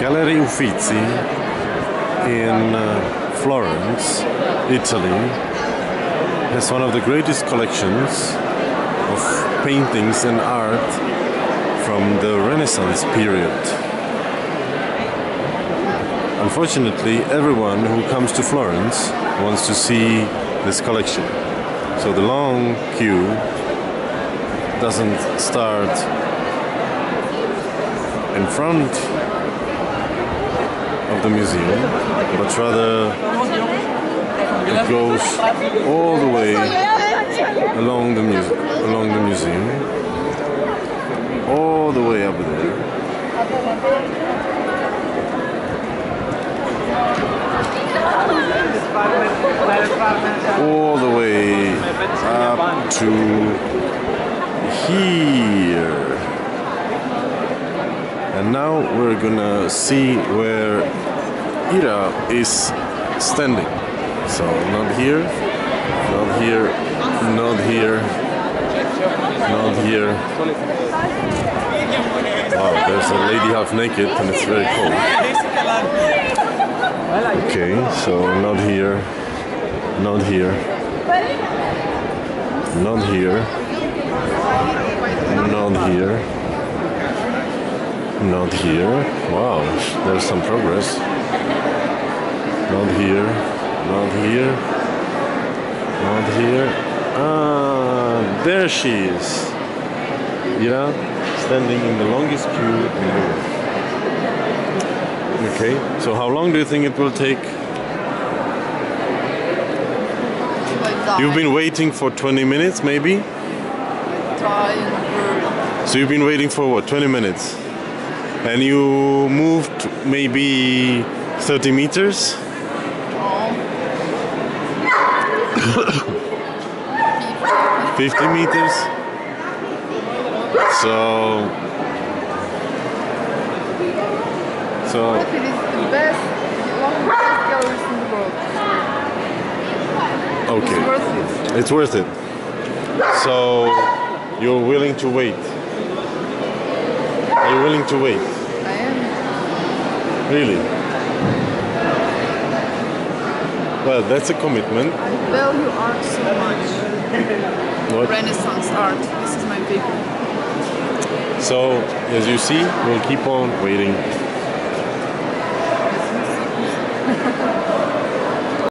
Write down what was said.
Gallery Uffizi in uh, Florence, Italy, has one of the greatest collections of paintings and art from the Renaissance period. Unfortunately, everyone who comes to Florence wants to see this collection. So the long queue doesn't start in front the museum, but rather it goes all the way along the along the museum, all the way up there. All the way up to here. And now we're gonna see where Ira is standing. So not here, not here, not here, not here. Wow, there's a lady half naked and it's very cold. Okay, so not here, not here, not here, not here. Not here. Wow, there's some progress. Not here. Not here. Not here. Ah, there she is. Ira, standing in the longest queue in the world. Okay, so how long do you think it will take? You've been waiting for 20 minutes, maybe? So you've been waiting for what, 20 minutes? And you moved maybe 30 meters? 50 meters? So. So. It is the best, longest galleries in the world. It's Okay. worth it. It's worth it. So. You're willing to wait? Are you willing to wait? Really? Well, that's a commitment. I value art so much. What? Renaissance art. This is my people. So, as you see, we'll keep on waiting.